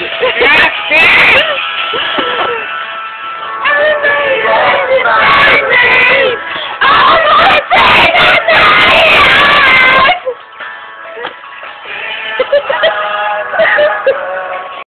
That's it!